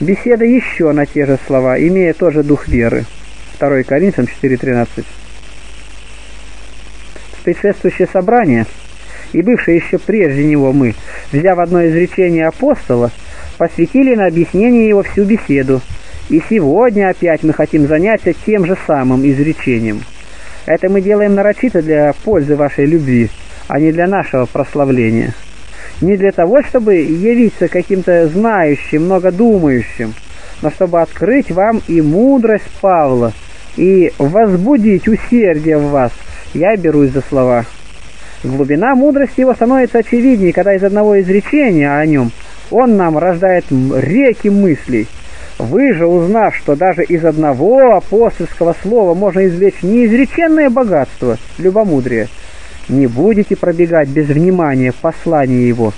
Беседа еще на те же слова, имея тоже дух веры. 2 Коринфянам 4.13. Предшествующее собрание и бывшее еще прежде него мы, взяв одно изречение апостола, посвятили на объяснение его всю беседу, и сегодня опять мы хотим заняться тем же самым изречением. Это мы делаем нарочито для пользы вашей любви, а не для нашего прославления. Не для того, чтобы явиться каким-то знающим, многодумающим, но чтобы открыть вам и мудрость Павла, и возбудить усердие в вас. Я берусь за слова. Глубина мудрости его становится очевиднее, когда из одного изречения о нем он нам рождает реки мыслей. Вы же, узнав, что даже из одного апостольского слова можно извлечь неизреченное богатство, любомудрие, не будете пробегать без внимания послание его,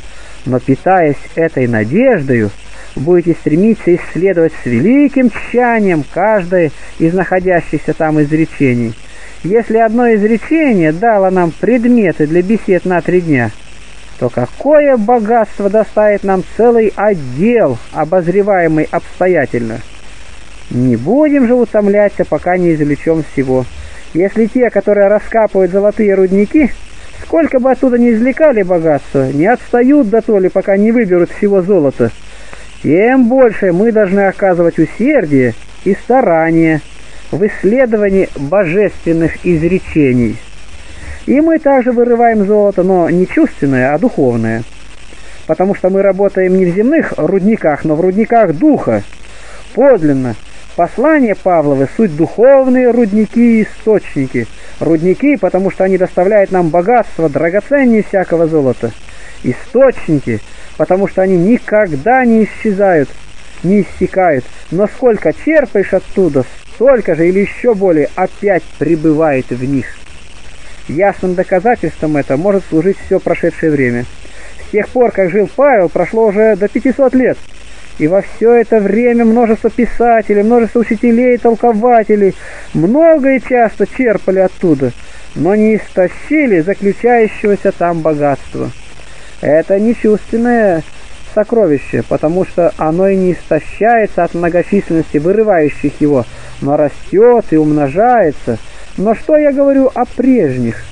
но, питаясь этой надеждою, будете стремиться исследовать с великим тщанием каждое из находящихся там изречений. Если одно изречение дало нам предметы для бесед на три дня, то какое богатство доставит нам целый отдел, обозреваемый обстоятельно? Не будем же утомляться, пока не извлечем всего. Если те, которые раскапывают золотые рудники, сколько бы оттуда ни извлекали богатства, не отстают до то ли, пока не выберут всего золота, тем больше мы должны оказывать усердие и старание в исследовании божественных изречений. И мы также вырываем золото, но не чувственное, а духовное. Потому что мы работаем не в земных рудниках, но в рудниках духа. Подлинно. Послание Павловы – суть духовные рудники и источники. Рудники, потому что они доставляют нам богатство, драгоценнее всякого золота. Источники, потому что они никогда не исчезают, не иссякают. Но сколько черпаешь оттуда, столько же или еще более опять пребывает в них. Ясным доказательством это может служить все прошедшее время. С тех пор, как жил Павел, прошло уже до 500 лет. И во все это время множество писателей, множество учителей, толкователей много и часто черпали оттуда, но не истощили заключающегося там богатства. Это не чувственное сокровище, потому что оно и не истощается от многочисленности вырывающих его, но растет и умножается – но что я говорю о прежних?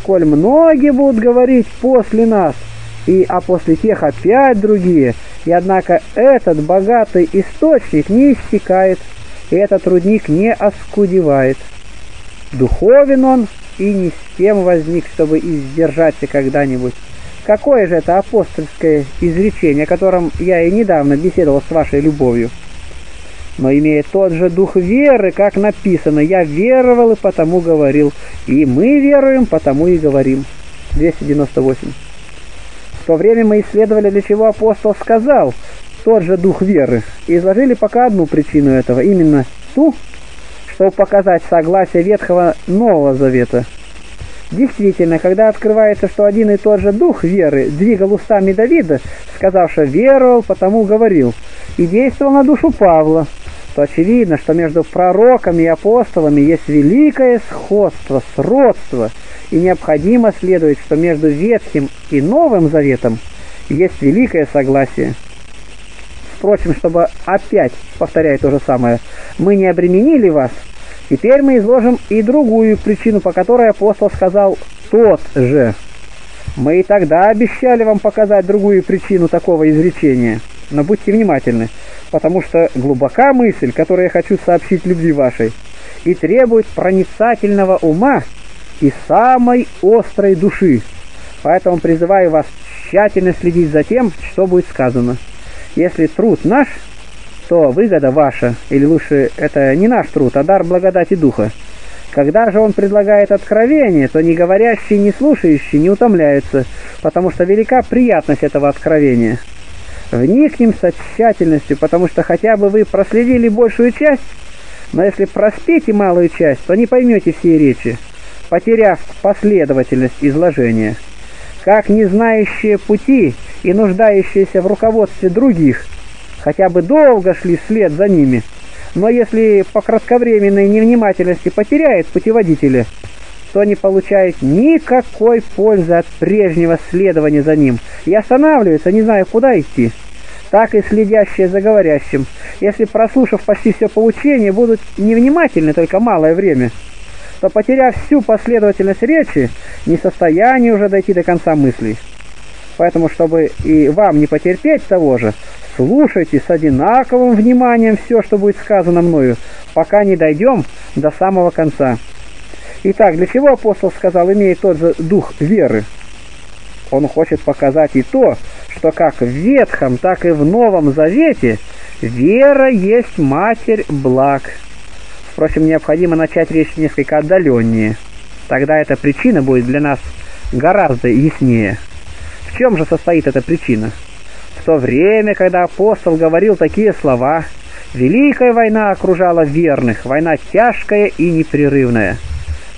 Сколь многие будут говорить после нас, и а после тех опять другие, и однако этот богатый источник не иссякает, и этот рудник не оскудевает. Духовен он и не с тем возник, чтобы издержаться когда-нибудь. Какое же это апостольское изречение, о котором я и недавно беседовал с вашей любовью? но имея тот же дух веры, как написано, «Я веровал и потому говорил», и мы веруем, потому и говорим. 298. В то время мы исследовали, для чего апостол сказал тот же дух веры, и изложили пока одну причину этого, именно ту, чтобы показать согласие Ветхого Нового Завета. Действительно, когда открывается, что один и тот же дух веры двигал устами Давида, сказавши «веровал, потому говорил», и действовал на душу Павла, то очевидно, что между пророками и апостолами есть великое сходство, сродство, и необходимо следовать, что между Ветхим и Новым Заветом есть великое согласие. Впрочем, чтобы опять повторять то же самое, мы не обременили вас, теперь мы изложим и другую причину, по которой апостол сказал «тот же». Мы и тогда обещали вам показать другую причину такого изречения, но будьте внимательны потому что глубока мысль, которую я хочу сообщить любви вашей, и требует проницательного ума и самой острой души. Поэтому призываю вас тщательно следить за тем, что будет сказано. Если труд наш, то выгода ваша, или лучше это не наш труд, а дар благодати Духа. Когда же он предлагает откровение, то не говорящий, не слушающий не утомляются, потому что велика приятность этого откровения. Вникнем со тщательностью, потому что хотя бы вы проследили большую часть, но если проспите малую часть, то не поймете всей речи, потеряв последовательность изложения. Как не знающие пути и нуждающиеся в руководстве других, хотя бы долго шли вслед за ними, но если по кратковременной невнимательности потеряет путеводителя, то не получает никакой пользы от прежнего следования за ним и останавливается, не зная, куда идти. так и следящие за говорящим, если, прослушав почти все поучение, будут невнимательны только малое время, то, потеряв всю последовательность речи, не в состоянии уже дойти до конца мыслей. Поэтому, чтобы и вам не потерпеть того же, слушайте с одинаковым вниманием все, что будет сказано мною, пока не дойдем до самого конца. Итак, для чего апостол сказал, имеет тот же дух веры? Он хочет показать и то, что как в Ветхом, так и в Новом Завете вера есть матерь благ. Впрочем, необходимо начать речь несколько отдаленнее. Тогда эта причина будет для нас гораздо яснее. В чем же состоит эта причина? В то время, когда апостол говорил такие слова, Великая война окружала верных, война тяжкая и непрерывная.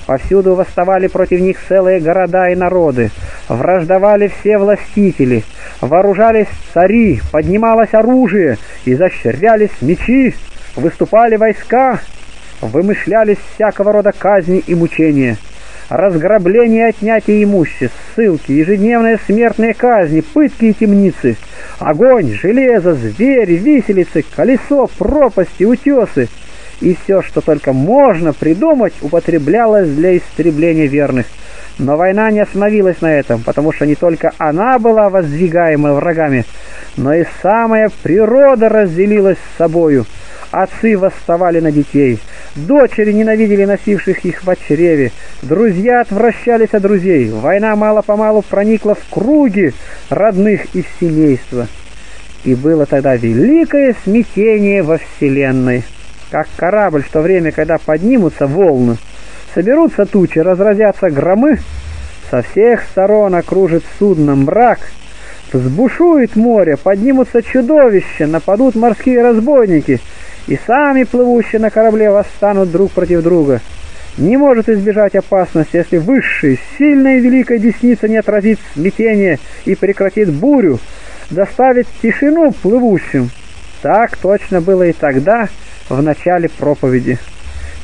Повсюду восставали против них целые города и народы, враждовали все властители, вооружались цари, поднималось оружие, изощрялись мечи, выступали войска, вымышлялись всякого рода казни и мучения, разграбление и отнятие имуществ, ссылки, ежедневные смертные казни, пытки и темницы, огонь, железо, звери, виселицы, колесо, пропасти, утесы — и все, что только можно придумать, употреблялось для истребления верных. Но война не остановилась на этом, потому что не только она была воздвигаема врагами, но и самая природа разделилась с собою. Отцы восставали на детей, дочери ненавидели носивших их в чреве, друзья отвращались от друзей, война мало-помалу проникла в круги родных и в семейство. И было тогда великое смятение во вселенной. Как корабль в то время, когда поднимутся волны, соберутся тучи, разразятся громы, со всех сторон окружит судно мрак, взбушует море, поднимутся чудовища, нападут морские разбойники, и сами плывущие на корабле восстанут друг против друга. Не может избежать опасности, если высшая, сильная и великая десница не отразит смятение и прекратит бурю, доставит тишину плывущим. Так точно было и тогда, в начале проповеди.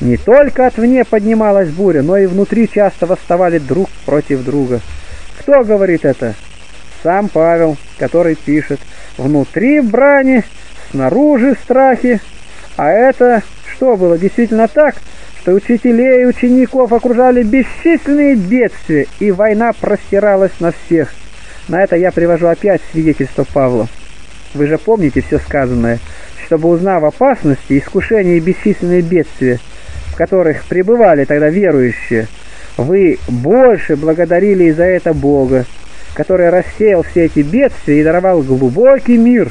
Не только отвне поднималась буря, но и внутри часто восставали друг против друга. Кто говорит это? Сам Павел, который пишет «Внутри брани, снаружи страхи». А это что было? Действительно так, что учителей и учеников окружали бесчисленные бедствия, и война простиралась на всех. На это я привожу опять свидетельство Павла. Вы же помните все сказанное – чтобы, узнав опасности, искушения и бесчисленные бедствия, в которых пребывали тогда верующие, вы больше благодарили за это Бога, который рассеял все эти бедствия и даровал глубокий мир,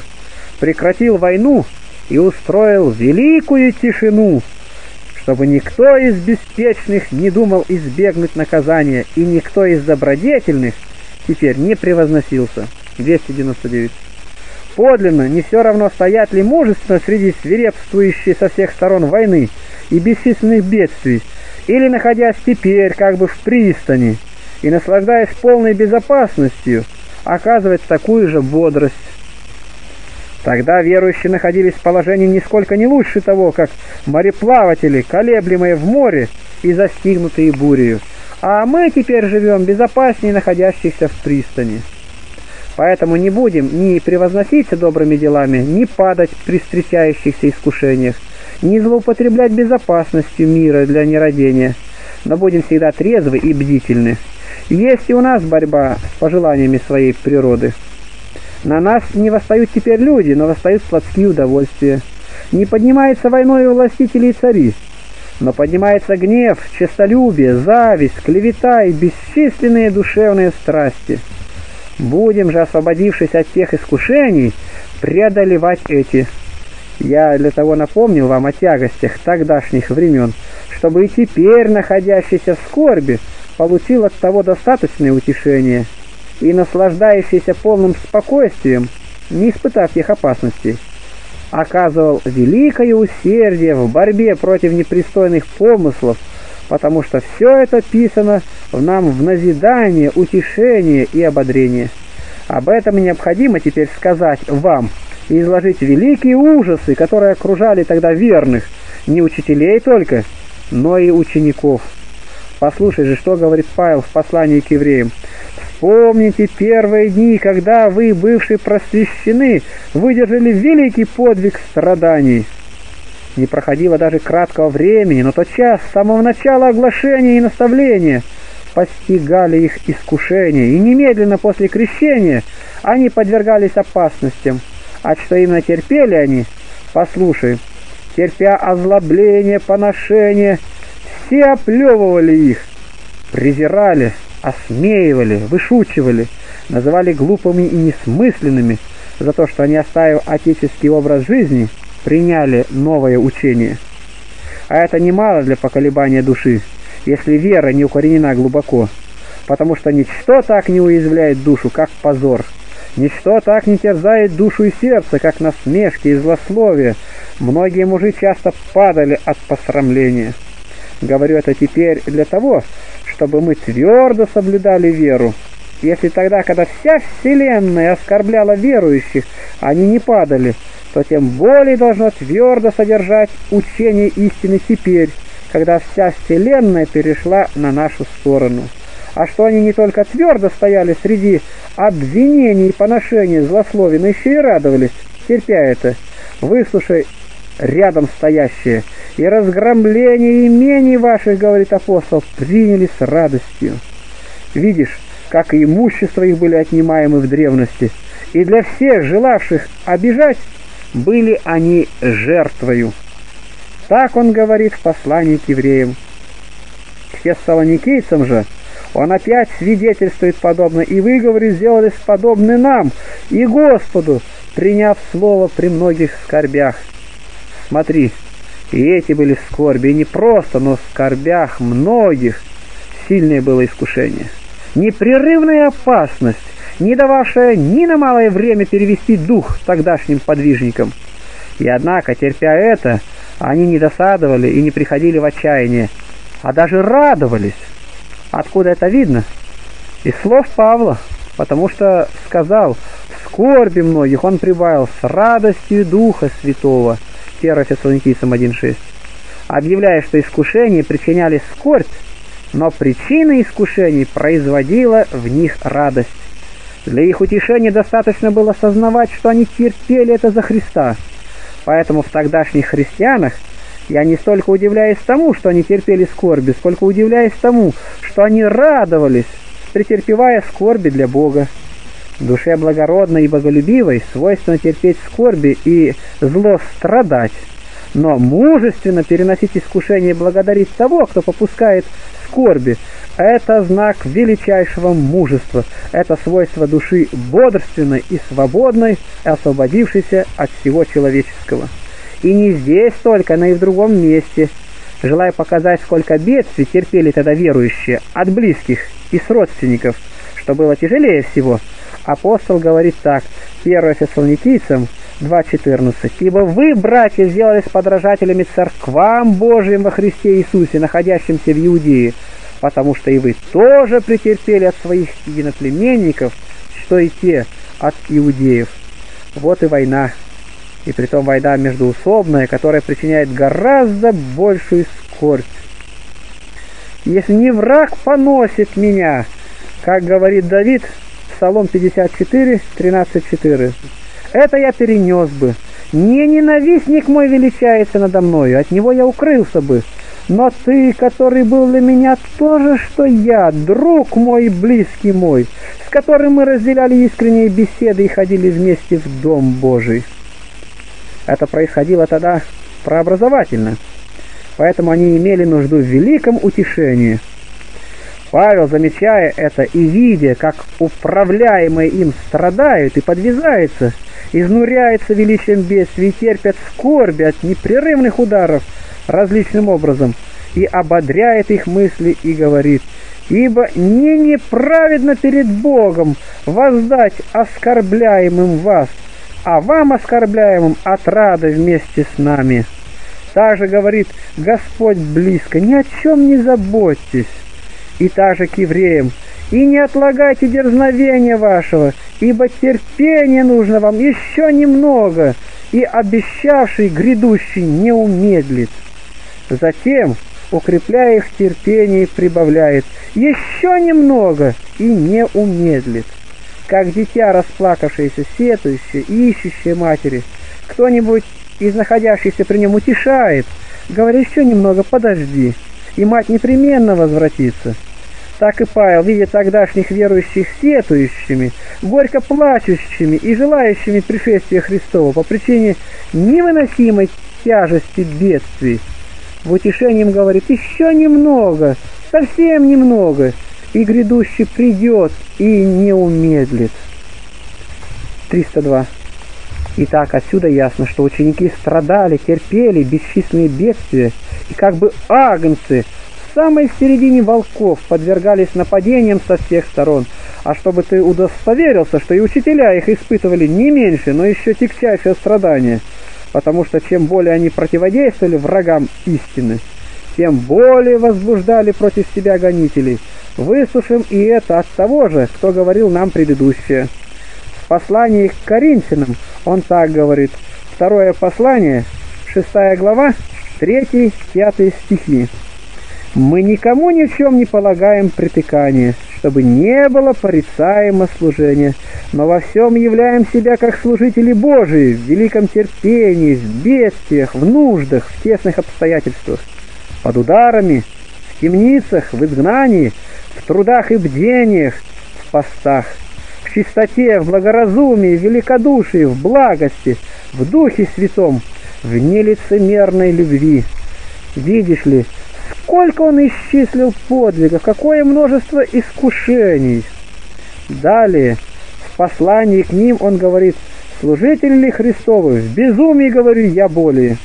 прекратил войну и устроил великую тишину, чтобы никто из беспечных не думал избегнуть наказания, и никто из добродетельных теперь не превозносился. 299 Подлинно, не все равно, стоят ли мужественно среди свирепствующей со всех сторон войны и бесчисленных бедствий, или, находясь теперь как бы в пристани и наслаждаясь полной безопасностью, оказывать такую же бодрость. Тогда верующие находились в положении нисколько не лучше того, как мореплаватели, колеблемые в море и застигнутые бурею. А мы теперь живем безопаснее находящихся в пристани. Поэтому не будем ни превозноситься добрыми делами, ни падать при встречающихся искушениях, ни злоупотреблять безопасностью мира для нерадения, но будем всегда трезвы и бдительны. Есть и у нас борьба с пожеланиями своей природы. На нас не восстают теперь люди, но восстают плотские удовольствия. Не поднимается войной у властителей и цари, но поднимается гнев, честолюбие, зависть, клевета и бесчисленные душевные страсти – Будем же, освободившись от тех искушений, преодолевать эти. Я для того напомнил вам о тягостях тогдашних времен, чтобы и теперь, находящийся в скорби, получил от того достаточное утешение и, наслаждающийся полным спокойствием, не испытав их опасностей, оказывал великое усердие в борьбе против непристойных помыслов, потому что все это писано в нам в назидание, утешение и ободрение. Об этом необходимо теперь сказать вам и изложить великие ужасы, которые окружали тогда верных, не учителей только, но и учеников. Послушай же, что говорит Павел в послании к евреям. Вспомните первые дни, когда вы, бывшие просвещены, выдержали великий подвиг страданий. Не проходило даже краткого времени, но тот час с самого начала оглашения и наставления постигали их искушения, и немедленно после крещения они подвергались опасностям. А что именно терпели они? Послушай, терпя озлобление, поношение, все оплевывали их, презирали, осмеивали, вышучивали, называли глупыми и несмысленными за то, что они, оставив отеческий образ жизни, приняли новое учение. А это немало для поколебания души, если вера не укоренена глубоко, потому что ничто так не уязвляет душу, как позор. Ничто так не терзает душу и сердце, как насмешки и злословия. Многие мужи часто падали от посрамления. Говорю это теперь для того, чтобы мы твердо соблюдали веру. Если тогда, когда вся вселенная оскорбляла верующих, они не падали, то тем более должно твердо содержать учение истины теперь, когда вся вселенная перешла на нашу сторону. А что они не только твердо стояли среди обвинений и поношений злословия, но еще и радовались, терпя это. Выслушай рядом стоящие, и разгромление имений ваших, говорит апостол, приняли с радостью. Видишь, как и имущество их были отнимаемы в древности, и для всех желавших обижать были они жертвою. Так он говорит в послании к евреям. К фессалоникийцам же он опять свидетельствует подобно, и вы, говорит, сделались подобны нам и Господу, приняв слово при многих скорбях. Смотри, и эти были скорби, и не просто, но в скорбях многих сильное было искушение. Непрерывная опасность, не дававшая ни на малое время перевести дух тогдашним подвижникам. И однако, терпя это, они не досадовали и не приходили в отчаяние, а даже радовались. Откуда это видно? Из слов Павла, потому что сказал, в скорби многих он прибавил с радостью Духа Святого – 1 Фессалоникийцам 1.6, объявляя, что искушения причиняли скорбь, но причина искушений производила в них радость. Для их утешения достаточно было осознавать, что они терпели это за Христа. Поэтому в тогдашних христианах я не столько удивляюсь тому, что они терпели скорби, сколько удивляюсь тому, что они радовались, претерпевая скорби для Бога. Душе благородной и боголюбивой свойственно терпеть скорби и зло страдать, но мужественно переносить искушение и благодарить того, кто попускает скорби. Это знак величайшего мужества, это свойство души бодрственной и свободной, освободившейся от всего человеческого. И не здесь только, но и в другом месте. Желая показать, сколько бедствий терпели тогда верующие от близких и с родственников, что было тяжелее всего – апостол говорит так, 1 Фессалоникийцам 2.14. «Ибо вы, братья, сделались подражателями церквам Божьим во Христе Иисусе, находящимся в Иудее, потому что и вы тоже претерпели от своих единоплеменников, что и те от иудеев. Вот и война, и притом война междуусобная, которая причиняет гораздо большую скорбь. Если не враг поносит меня, как говорит Давид, Псалом 54, 13, 14. «Это я перенес бы. Не ненавистник мой величается надо мною, от него я укрылся бы. Но ты, который был для меня то же, что я, друг мой, близкий мой, с которым мы разделяли искренние беседы и ходили вместе в Дом Божий». Это происходило тогда прообразовательно, поэтому они имели нужду в великом утешении – Павел, замечая это и видя, как управляемые им страдают и подвязаются, изнуряется величием бедствий и терпят скорби от непрерывных ударов различным образом, и ободряет их мысли и говорит, «Ибо не неправедно перед Богом воздать оскорбляемым вас, а вам оскорбляемым отрада вместе с нами». Также говорит Господь близко, ни о чем не заботьтесь, и также к евреям. И не отлагайте дерзновения вашего, ибо терпение нужно вам еще немного, и обещавший грядущий не умедлит. Затем, укрепляя их в терпении, прибавляет «Еще немного!» и не умедлит. Как дитя, расплакавшееся, сетующее, ищущее матери, кто-нибудь из находящихся при нем утешает, говорит «Еще немного, подожди!» И мать непременно возвратится. Так и Павел, видя тогдашних верующих сетующими, горько плачущими и желающими пришествия Христова по причине невыносимой тяжести бедствий, в утешении говорит «Еще немного, совсем немного, и грядущий придет и не умедлит». 302. Итак, отсюда ясно, что ученики страдали, терпели бесчисленные бедствия, и как бы агнцы в самой середине волков подвергались нападениям со всех сторон. А чтобы ты удостоверился, что и учителя их испытывали не меньше, но еще тягчайшее страдание, потому что чем более они противодействовали врагам истины, тем более возбуждали против себя гонителей. Выслушаем и это от того же, кто говорил нам предыдущее. В послании к Коринфянам он так говорит. Второе послание, шестая глава, третий, пятый стихи. «Мы никому ни в чем не полагаем притыкания, чтобы не было порицаемо служения, но во всем являем себя как служители Божии, в великом терпении, в бедствиях, в нуждах, в тесных обстоятельствах, под ударами, в темницах, в изгнании, в трудах и бдениях, в постах, в чистоте, в благоразумии, в великодушии, в благости, в Духе Святом, в нелицемерной любви. Видишь ли, сколько он исчислил подвигов, какое множество искушений. Далее, в послании к ним он говорит, служитель ли Христовы, в безумии говорю я более.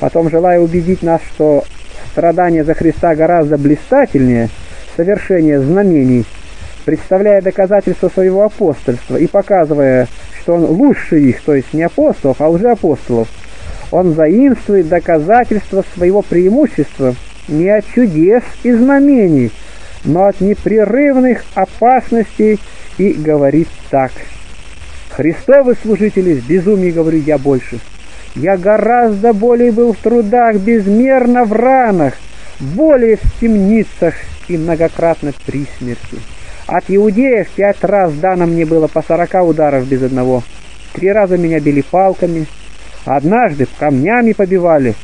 Потом, желая убедить нас, что страдания за Христа гораздо блистательнее совершения знамений, представляя доказательства своего апостольства и показывая, что он лучше их, то есть не апостолов, а уже апостолов, он заимствует доказательства своего преимущества не от чудес и знамений, но от непрерывных опасностей и говорит так. Христовы служители, в безумии говорю я больше. Я гораздо более был в трудах, безмерно в ранах, более в темницах и многократно при смерти. От иудеев пять раз дано мне было по сорока ударов без одного. Три раза меня били палками, однажды камнями побивали,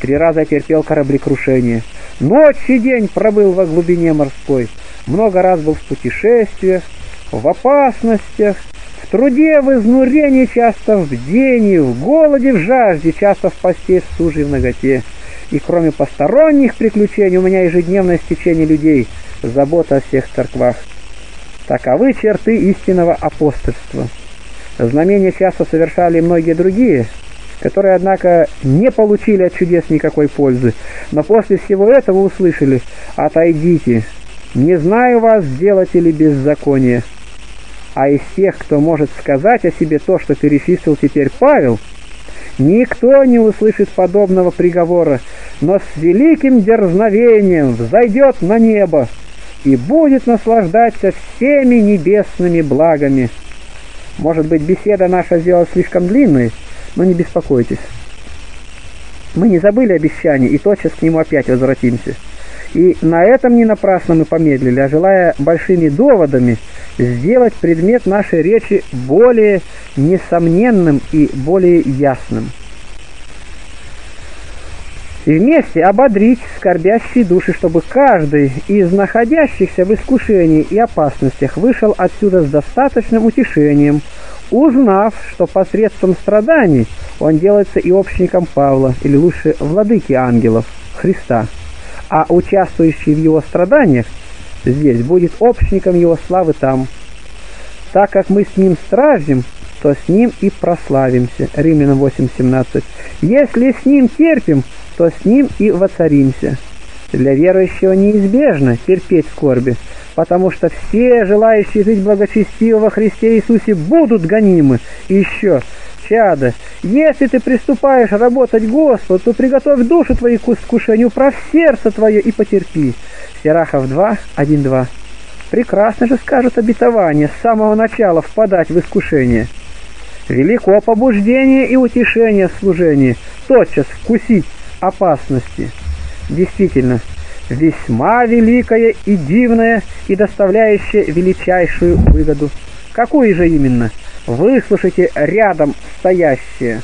три раза терпел кораблекрушение. Ночь и день пробыл во глубине морской, много раз был в путешествиях, в опасностях, в труде, в изнурении, часто в бдении, в голоде, в жажде, часто в посте, в суже, в ноготе. И кроме посторонних приключений у меня ежедневное стечение людей, забота о всех церквах. Таковы черты истинного апостольства. Знамения часто совершали многие другие, которые, однако, не получили от чудес никакой пользы, но после всего этого услышали «Отойдите, не знаю вас, сделать ли беззаконие». А из тех, кто может сказать о себе то, что перечислил теперь Павел, никто не услышит подобного приговора, но с великим дерзновением взойдет на небо, и будет наслаждаться всеми небесными благами. Может быть, беседа наша сделалась слишком длинной, но не беспокойтесь. Мы не забыли обещание и тотчас к нему опять возвратимся. И на этом не напрасно мы помедлили, а желая большими доводами сделать предмет нашей речи более несомненным и более ясным вместе ободрить скорбящие души, чтобы каждый из находящихся в искушении и опасностях вышел отсюда с достаточным утешением, узнав, что посредством страданий он делается и общником Павла, или лучше владыки ангелов, Христа, а участвующий в его страданиях здесь будет общником его славы там. Так как мы с ним страждем, то с ним и прославимся. Римлянам 8.17. Если с ним терпим, то с ним и воцаримся. Для верующего неизбежно терпеть скорби, потому что все желающие жить благочестиво во Христе Иисусе будут гонимы. И еще, чада, если ты приступаешь работать Господу, то приготовь душу твою к искушению, прав сердце твое и потерпи. Сирахов 2, 1, 2. Прекрасно же скажут обетование с самого начала впадать в искушение. Велико побуждение и утешение в служении, тотчас вкусить опасности. Действительно, весьма великое и дивное и доставляющее величайшую выгоду. Какую же именно? Выслушайте рядом стоящее.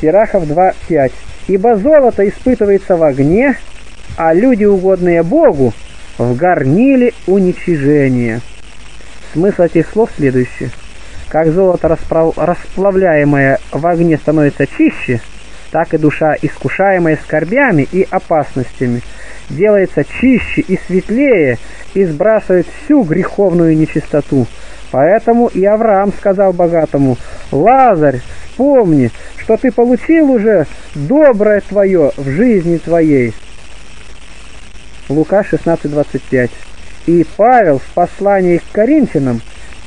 Сирахов 2.5. Ибо золото испытывается в огне, а люди, угодные Богу, в горниле уничижения. Смысл этих слов следующий. Как золото, расплавляемое в огне, становится чище, так и душа, искушаемая скорбями и опасностями, делается чище и светлее и сбрасывает всю греховную нечистоту. Поэтому и Авраам сказал богатому, «Лазарь, вспомни, что ты получил уже доброе твое в жизни твоей». Лука 16:25. И Павел в послании к Коринфянам,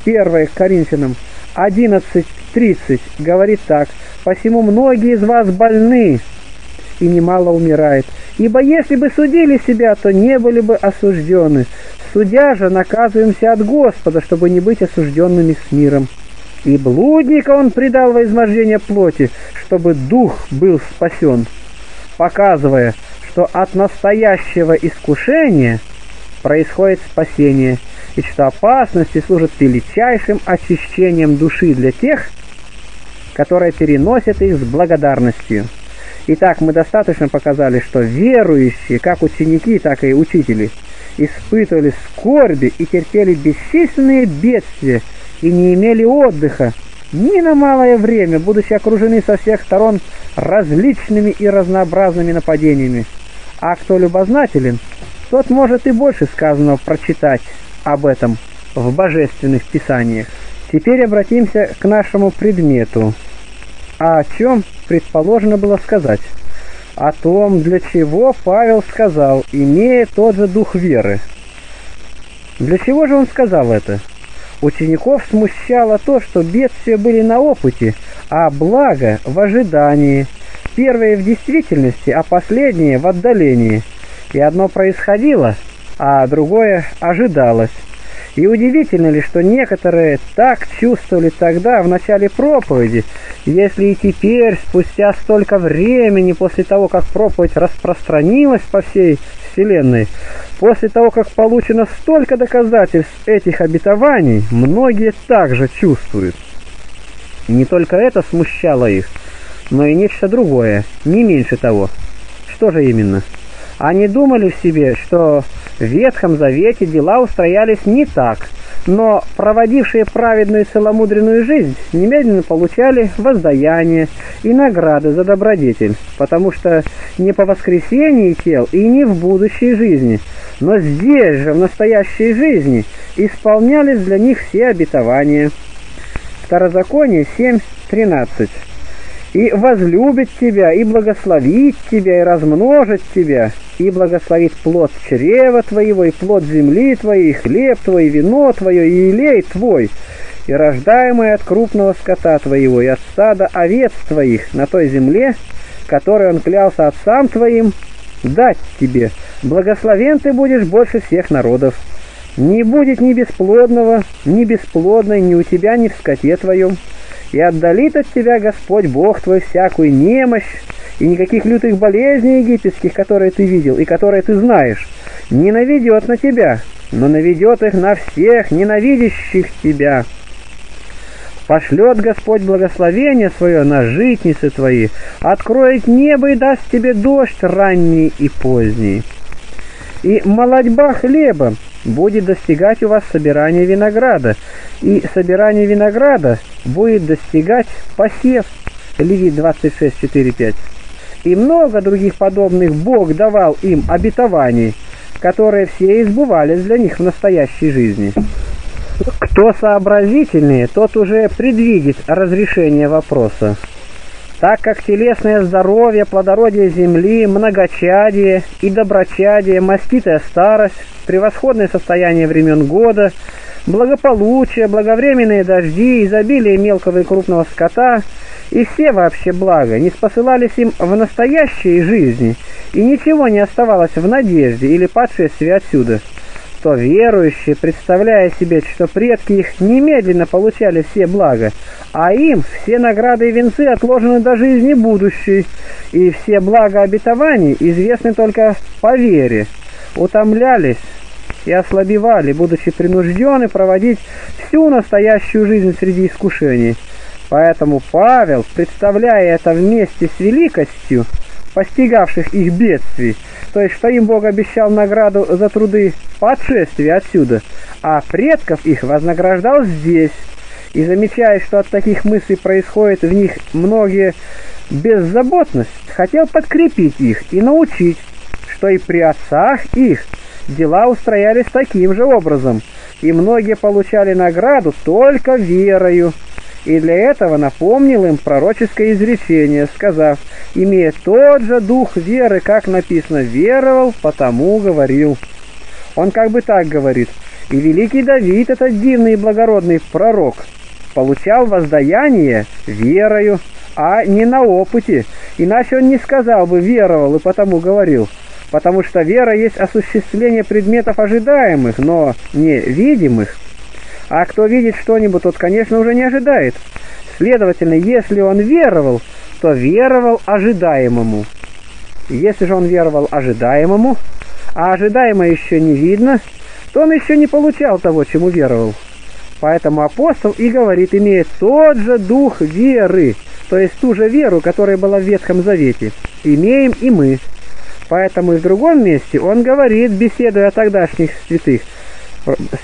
1 к Коринфянам 11.30 говорит так, «Посему многие из вас больны, и немало умирает. Ибо если бы судили себя, то не были бы осуждены. Судя же, наказываемся от Господа, чтобы не быть осужденными с миром. И блудника он предал во измождение плоти, чтобы дух был спасен, показывая, что от настоящего искушения происходит спасение, и что опасности служат величайшим очищением души для тех, которые переносят их с благодарностью. Итак, мы достаточно показали, что верующие, как ученики, так и учители, испытывали скорби и терпели бесчисленные бедствия и не имели отдыха ни на малое время, будучи окружены со всех сторон различными и разнообразными нападениями. А кто любознателен, тот может и больше сказанного прочитать об этом в божественных писаниях. Теперь обратимся к нашему предмету. А о чем предположено было сказать? О том, для чего Павел сказал, имея тот же дух веры. Для чего же он сказал это? Учеников смущало то, что бедствия были на опыте, а благо в ожидании. Первые в действительности, а последние в отдалении. И одно происходило, а другое ожидалось. И удивительно ли, что некоторые так чувствовали тогда, в начале проповеди, если и теперь, спустя столько времени после того, как проповедь распространилась по всей Вселенной, после того, как получено столько доказательств этих обетований, многие также чувствуют. Не только это смущало их, но и нечто другое, не меньше того. Что же именно? Они думали в себе, что в Ветхом Завете дела устроялись не так, но проводившие праведную и целомудренную жизнь немедленно получали воздаяние и награды за добродетель, потому что не по воскресении тел и не в будущей жизни, но здесь же, в настоящей жизни, исполнялись для них все обетования. Второзаконие 7.13 и возлюбит тебя, и благословит тебя, и размножит тебя, и благословит плод чрева твоего, и плод земли твоей, и хлеб твой, и вино твое, и илей твой, и рождаемое от крупного скота твоего, и от стада овец твоих на той земле, которой он клялся отцам твоим, дать тебе. Благословен ты будешь больше всех народов. Не будет ни бесплодного, ни бесплодной ни у тебя, ни в скоте твоем и отдалит от тебя Господь Бог твой всякую немощь, и никаких лютых болезней египетских, которые ты видел и которые ты знаешь, не наведет на тебя, но наведет их на всех ненавидящих тебя. Пошлет Господь благословение свое на житницы твои, откроет небо и даст тебе дождь ранний и поздний. И молодьба хлеба будет достигать у вас собирания винограда, и собирание винограда будет достигать посев. Левит 26, 4, 5. И много других подобных Бог давал им обетований, которые все избывались для них в настоящей жизни. Кто сообразительнее, тот уже предвидит разрешение вопроса так как телесное здоровье, плодородие земли, многочадие и доброчадие, маститая старость, превосходное состояние времен года, благополучие, благовременные дожди, изобилие мелкого и крупного скота и все вообще блага не спосылались им в настоящей жизни, и ничего не оставалось в надежде или подшествии отсюда, то верующие, представляя себе, что предки их немедленно получали все блага, а им все награды и венцы отложены до жизни будущей, и все блага обетований известны только по вере, утомлялись и ослабевали, будучи принуждены проводить всю настоящую жизнь среди искушений. Поэтому Павел, представляя это вместе с великостью, постигавших их бедствий, то есть что им Бог обещал награду за труды по отшествии отсюда, а предков их вознаграждал здесь, и замечая, что от таких мыслей происходит в них многие беззаботность, хотел подкрепить их и научить, что и при отцах их дела устроялись таким же образом, и многие получали награду только верою, и для этого напомнил им пророческое изречение, сказав, имея тот же дух веры, как написано, веровал, потому говорил. Он как бы так говорит, и великий Давид, этот дивный и благородный пророк, получал воздаяние верою, а не на опыте, иначе он не сказал бы «веровал» и потому говорил, потому что вера есть осуществление предметов ожидаемых, но не видимых, а кто видит что-нибудь, тот, конечно, уже не ожидает. Следовательно, если он веровал, то веровал ожидаемому. Если же он веровал ожидаемому, а ожидаемое еще не видно, то он еще не получал того, чему веровал. Поэтому апостол и говорит, имеет тот же дух веры, то есть ту же веру, которая была в Ветхом Завете, имеем и мы. Поэтому и в другом месте он говорит, беседуя о тогдашних святых,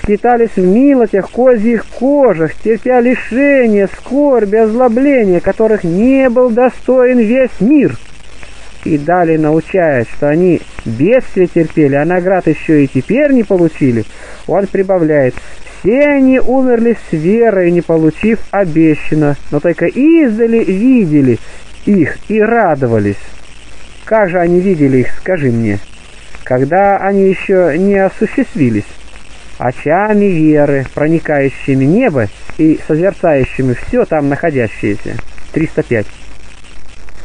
скитались в милотях, козьих кожах, терпя лишения, скорби, озлобления, которых не был достоин весь мир. И далее научаясь, что они бедствие терпели, а наград еще и теперь не получили, он прибавляет, все они умерли с верой, не получив обещано, но только издали видели их и радовались. Как же они видели их, скажи мне, когда они еще не осуществились? Очами веры, проникающими небо и созерцающими все там находящееся. 305.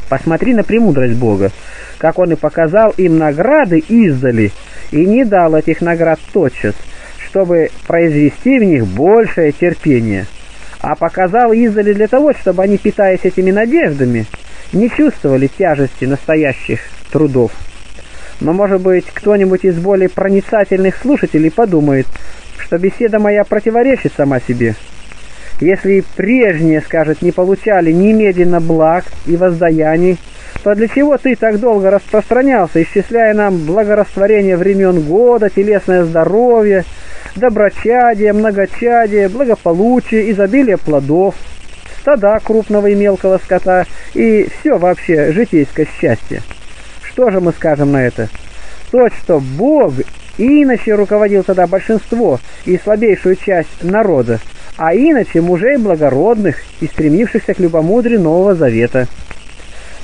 Посмотри на премудрость Бога, как Он и показал им награды издали, и не дал этих наград тотчас, чтобы произвести в них большее терпение, а показал издали для того, чтобы они, питаясь этими надеждами, не чувствовали тяжести настоящих трудов. Но, может быть, кто-нибудь из более проницательных слушателей подумает, что беседа моя противоречит сама себе. Если прежние, скажет, не получали немедленно благ и воздаяний, то для чего ты так долго распространялся, исчисляя нам благорастворение времен года, телесное здоровье, доброчадие, многочадие, благополучие, изобилие плодов, стада крупного и мелкого скота и все вообще житейское счастье? Что же мы скажем на это? То, что Бог иначе руководил тогда большинство и слабейшую часть народа, а иначе мужей благородных и стремившихся к любомудрию Нового Завета.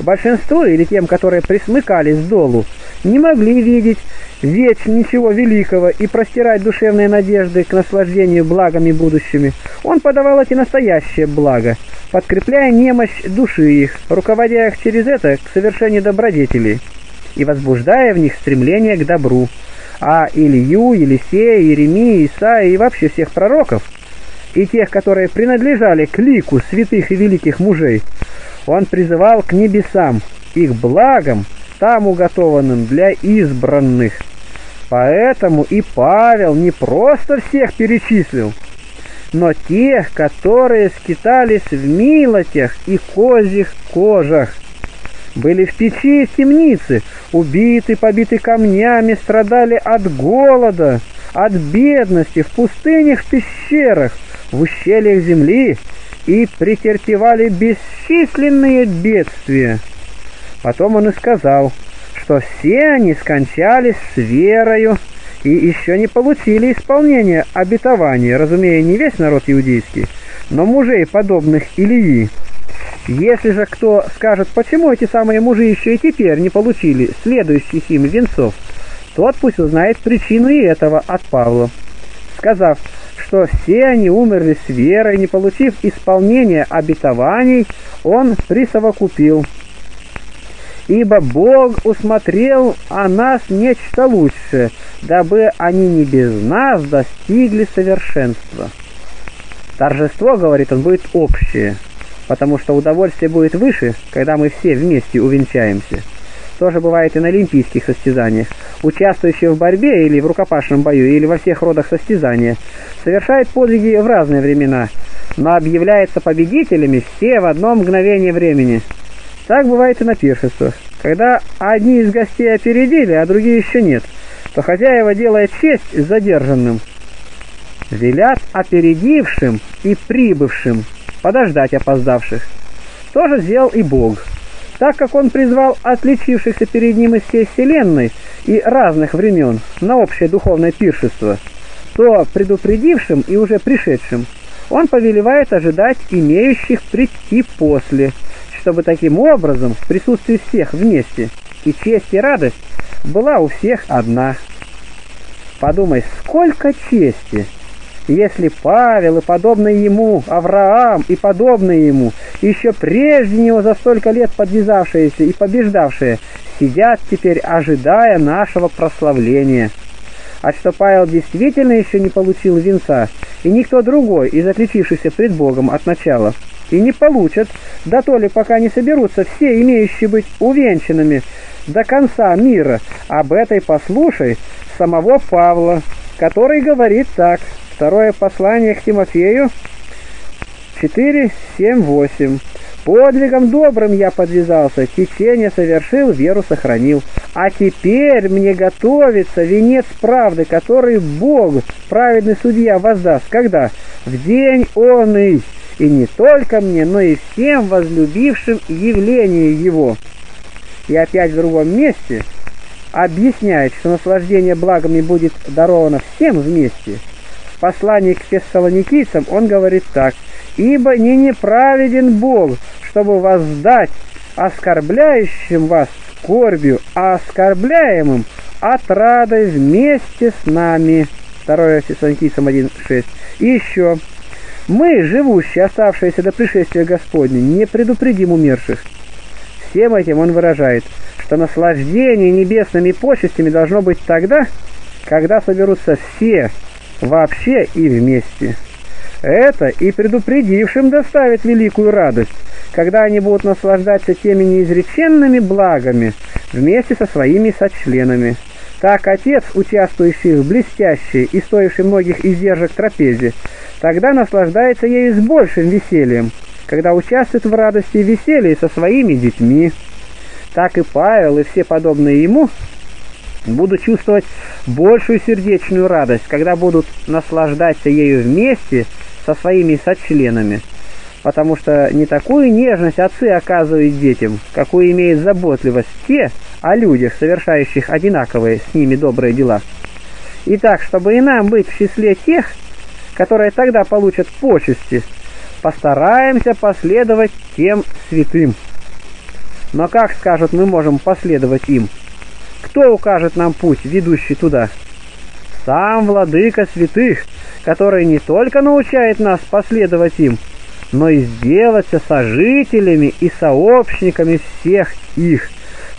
Большинство, или тем, которые присмыкались долу, не могли видеть веч ничего великого и простирать душевные надежды к наслаждению благами будущими. Он подавал эти настоящие блага, подкрепляя немощь души их, руководя их через это к совершению добродетелей и возбуждая в них стремление к добру. А Илью, Елисея, Иеремия, Исаия и вообще всех пророков, и тех, которые принадлежали к лику святых и великих мужей, он призывал к небесам, их благам, там уготованным для избранных. Поэтому и Павел не просто всех перечислил, но тех, которые скитались в милотях и козьих кожах, были в печи и темнице, убиты, побиты камнями, страдали от голода, от бедности, в пустынях, в пещерах, в ущельях земли и претерпевали бесчисленные бедствия. Потом он и сказал, что все они скончались с верою и еще не получили исполнения обетования, разумея, не весь народ иудейский, но мужей, подобных Илии. Если же кто скажет, почему эти самые мужи еще и теперь не получили следующих им венцов, тот пусть узнает причину и этого от Павла, сказав, что все они умерли с верой, не получив исполнения обетований, он присовокупил. ибо Бог усмотрел о нас нечто лучшее, дабы они не без нас достигли совершенства. Торжество, говорит он, будет общее, потому что удовольствие будет выше, когда мы все вместе увенчаемся. Тоже бывает и на олимпийских состязаниях. Участвующие в борьбе или в рукопашном бою, или во всех родах состязания, совершают подвиги в разные времена, но объявляются победителями все в одно мгновение времени. Так бывает и на пиршествах. Когда одни из гостей опередили, а другие еще нет, то хозяева делают честь задержанным. Велят опередившим и прибывшим подождать опоздавших. То же сделал и Бог. Так как он призвал отличившихся перед ним из всей вселенной и разных времен на общее духовное пиршество, то предупредившим и уже пришедшим он повелевает ожидать имеющих прийти после – чтобы таким образом в присутствии всех вместе и честь и радость была у всех одна. Подумай, сколько чести, если Павел и подобные ему, Авраам и подобные ему, еще прежде него за столько лет подвязавшиеся и побеждавшие, сидят теперь, ожидая нашего прославления. А что Павел действительно еще не получил венца, и никто другой из отличившихся пред Богом от начала – и не получат, да то ли пока не соберутся все имеющие быть увенчанными до конца мира. Об этой послушай самого Павла, который говорит так. Второе послание к Тимофею 4, 7, 8. Подвигом добрым я подвязался, течение совершил, веру сохранил. А теперь мне готовится венец правды, который Бог, праведный судья, воздаст. Когда? В день он и и не только мне, но и всем возлюбившим явление его. И опять в другом месте объясняет, что наслаждение благами будет даровано всем вместе. Послании к фессалоникийцам он говорит так, «Ибо не неправеден Бог, чтобы воздать оскорбляющим вас скорбью, а оскорбляемым отрадой вместе с нами». 2 Фессалоникийцам 1.6. И еще мы, живущие, оставшиеся до пришествия Господня, не предупредим умерших. Всем этим он выражает, что наслаждение небесными почестями должно быть тогда, когда соберутся все, вообще и вместе. Это и предупредившим доставит великую радость, когда они будут наслаждаться теми неизреченными благами вместе со своими сочленами. Так отец, участвующий в блестящей и стоившей многих издержек трапезе, тогда наслаждается ею с большим весельем, когда участвует в радости и веселье со своими детьми. Так и Павел и все подобные ему будут чувствовать большую сердечную радость, когда будут наслаждаться ею вместе со своими сочленами, потому что не такую нежность отцы оказывают детям, какую имеют заботливость те о людях, совершающих одинаковые с ними добрые дела. Итак, чтобы и нам быть в числе тех, которые тогда получат почести, постараемся последовать тем святым. Но как, скажут, мы можем последовать им? Кто укажет нам путь, ведущий туда? Сам владыка святых, который не только научает нас последовать им, но и сделаться сожителями и сообщниками всех их.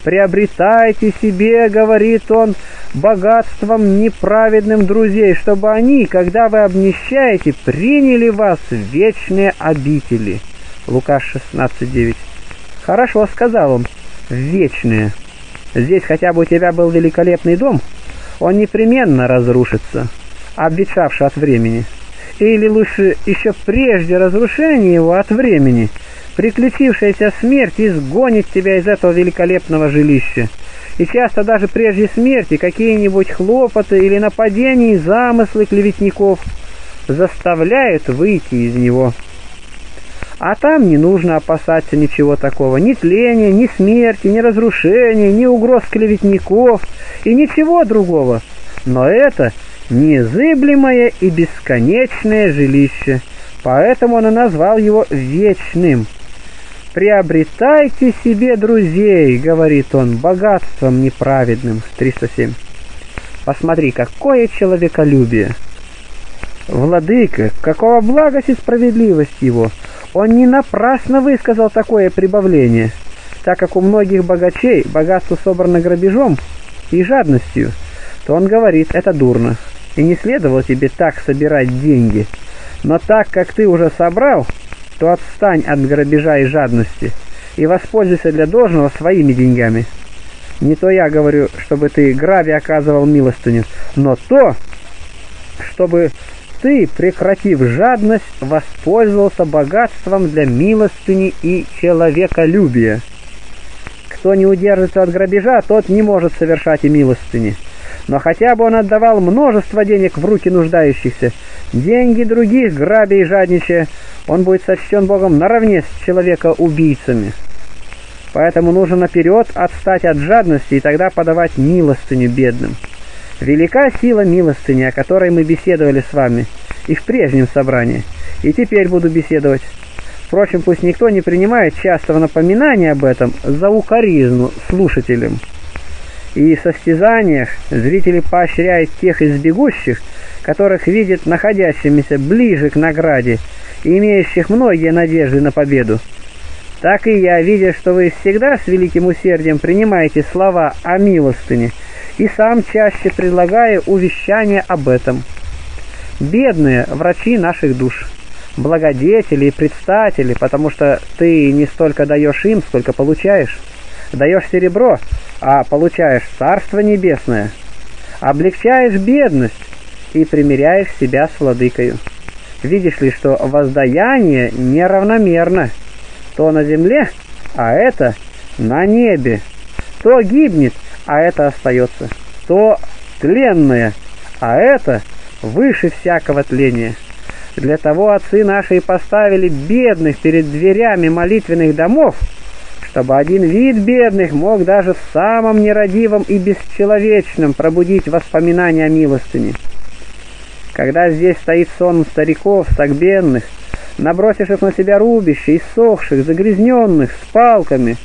Приобретайте себе, говорит он, богатством неправедным друзей, чтобы они, когда вы обнищаете, приняли вас в вечные обители. Лука 16.9. Хорошо, сказал он, вечные. Здесь хотя бы у тебя был великолепный дом, он непременно разрушится, обветшавший от времени. Или лучше еще прежде разрушения его от времени – Приключившаяся смерть изгонит тебя из этого великолепного жилища. И часто даже прежде смерти какие-нибудь хлопоты или нападения и замыслы клеветников заставляют выйти из него. А там не нужно опасаться ничего такого, ни тления, ни смерти, ни разрушения, ни угроз клеветников и ничего другого. Но это незыблемое и бесконечное жилище, поэтому он и назвал его вечным – «Приобретайте себе друзей», — говорит он, — «богатством неправедным». 307. Посмотри, какое человеколюбие! Владыка, какого благость и справедливость его! Он не напрасно высказал такое прибавление. так как у многих богачей богатство собрано грабежом и жадностью, то он говорит, это дурно, и не следовало тебе так собирать деньги. Но так как ты уже собрал, то отстань от грабежа и жадности и воспользуйся для должного своими деньгами. Не то я говорю, чтобы ты грабе оказывал милостыню, но то, чтобы ты, прекратив жадность, воспользовался богатством для милостыни и человеколюбия. Кто не удержится от грабежа, тот не может совершать и милостыни. Но хотя бы он отдавал множество денег в руки нуждающихся, деньги других, грабя и жадничая, он будет сочтен Богом наравне с человека-убийцами. Поэтому нужно наперед отстать от жадности и тогда подавать милостыню бедным. Велика сила милостыни, о которой мы беседовали с вами и в прежнем собрании, и теперь буду беседовать. Впрочем, пусть никто не принимает частого напоминания об этом за укоризну слушателям. И в состязаниях зрители поощряют тех из бегущих, которых видят находящимися ближе к награде и имеющих многие надежды на победу. Так и я, видя, что вы всегда с великим усердием принимаете слова о милостыне, и сам чаще предлагаю увещание об этом. Бедные врачи наших душ, благодетели и предстатели, потому что ты не столько даешь им, сколько получаешь. Даешь серебро, а получаешь Царство Небесное. Облегчаешь бедность и примиряешь себя с владыкою. Видишь ли, что воздаяние неравномерно. То на земле, а это на небе. То гибнет, а это остается. То тленное, а это выше всякого тления. Для того отцы наши и поставили бедных перед дверями молитвенных домов, чтобы один вид бедных мог даже в самом нерадивом и бесчеловечном пробудить воспоминания о милостыне. Когда здесь стоит сон стариков, сагбенных, набросивших на себя рубище, иссохших, загрязненных, с палками,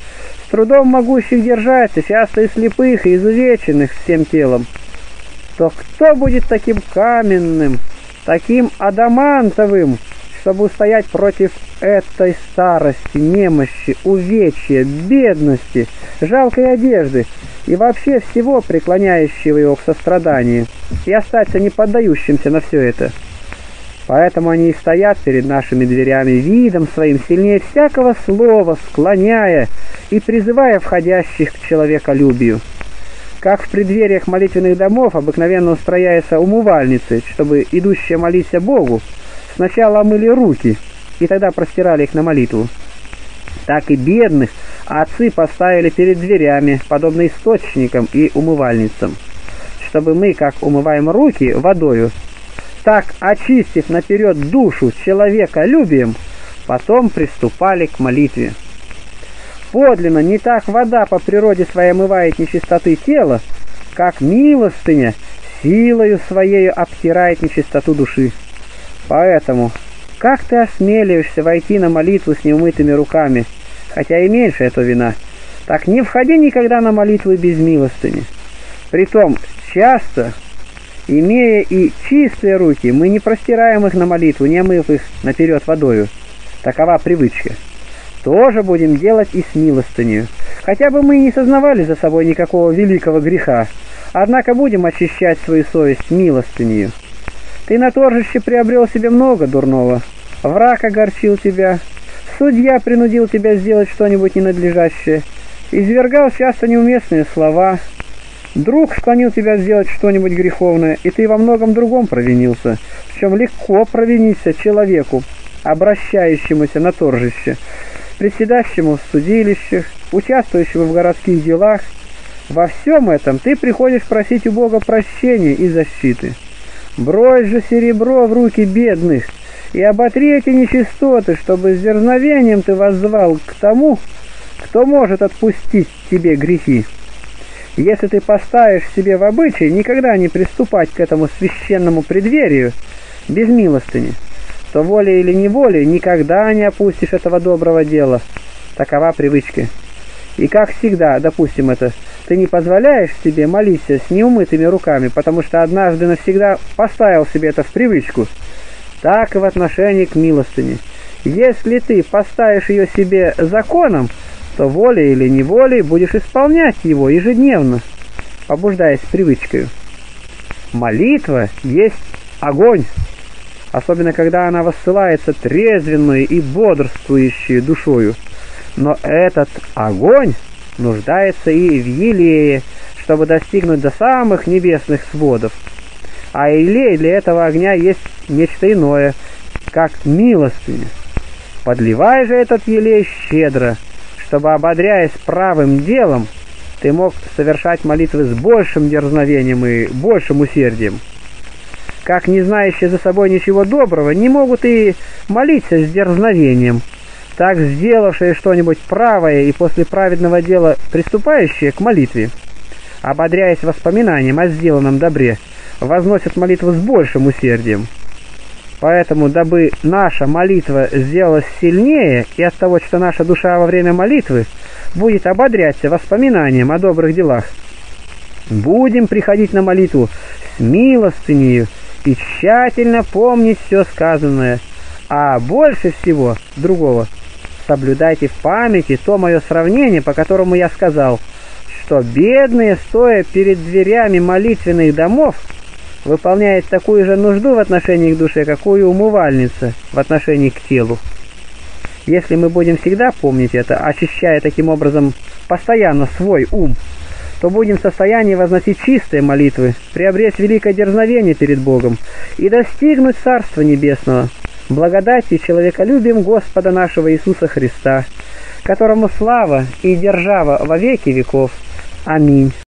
трудом могущих держаться, часто и слепых, и изувеченных всем телом, то кто будет таким каменным, таким адамантовым, чтобы устоять против этой старости, немощи, увечья, бедности, жалкой одежды и вообще всего преклоняющего его к состраданию, и остаться не поддающимся на все это. Поэтому они и стоят перед нашими дверями видом своим сильнее всякого слова, склоняя и призывая входящих к человеколюбию. Как в преддвериях молитвенных домов обыкновенно устрояются умывальницы, чтобы идущие молиться Богу сначала омыли руки и тогда простирали их на молитву. Так и бедных отцы поставили перед дверями, подобно источникам и умывальницам, чтобы мы, как умываем руки водою, так, очистив наперед душу человека любием, потом приступали к молитве. Подлинно не так вода по природе своей омывает нечистоты тела, как милостыня силою своею обтирает нечистоту души. Поэтому, как ты осмеливаешься войти на молитву с неумытыми руками, хотя и меньше это вина, так не входи никогда на молитву без милостыни. Притом, часто, имея и чистые руки, мы не простираем их на молитву, не омыв их наперед водою. Такова привычка. Тоже будем делать и с милостынью. Хотя бы мы и не сознавали за собой никакого великого греха, однако будем очищать свою совесть милостынью. Ты на торжище приобрел себе много дурного. Враг огорчил тебя, судья принудил тебя сделать что-нибудь ненадлежащее, извергал часто неуместные слова, друг склонил тебя сделать что-нибудь греховное, и ты во многом другом провинился, в чем легко провиниться человеку, обращающемуся на торжище, председающему в судилищах, участвующему в городских делах. Во всем этом ты приходишь просить у Бога прощения и защиты. Брось же серебро в руки бедных и оботри эти нечистоты, чтобы с дерзновением ты воззвал к тому, кто может отпустить тебе грехи. Если ты поставишь себе в обычай никогда не приступать к этому священному преддверию без милостыни, то волей или неволей никогда не опустишь этого доброго дела. Такова привычка. И как всегда, допустим это, ты не позволяешь себе молиться с неумытыми руками, потому что однажды навсегда поставил себе это в привычку, так и в отношении к милостыне. Если ты поставишь ее себе законом, то волей или неволей будешь исполнять его ежедневно, побуждаясь привычкой. Молитва есть огонь, особенно когда она воссылается трезвенную и бодрствующую душою. Но этот огонь нуждается и в елее, чтобы достигнуть до самых небесных сводов. А елей для этого огня есть нечто иное, как милостыня. Подливай же этот елей щедро, чтобы, ободряясь правым делом, ты мог совершать молитвы с большим дерзновением и большим усердием. Как не знающие за собой ничего доброго, не могут и молиться с дерзновением, так сделавшие что-нибудь правое и после праведного дела приступающие к молитве, ободряясь воспоминанием о сделанном добре, возносят молитву с большим усердием. Поэтому, дабы наша молитва сделалась сильнее, и от того, что наша душа во время молитвы будет ободряться воспоминанием о добрых делах, будем приходить на молитву с милостынею и тщательно помнить все сказанное, а больше всего другого соблюдайте в памяти то мое сравнение, по которому я сказал, что бедные, стоя перед дверями молитвенных домов, выполняет такую же нужду в отношении к душе, какую умывальница в отношении к телу. Если мы будем всегда помнить это, очищая таким образом постоянно свой ум, то будем в состоянии возносить чистые молитвы, приобрести великое дерзновение перед Богом и достигнуть Царства Небесного, благодати и человеколюбием Господа нашего Иисуса Христа, которому слава и держава во веки веков. Аминь.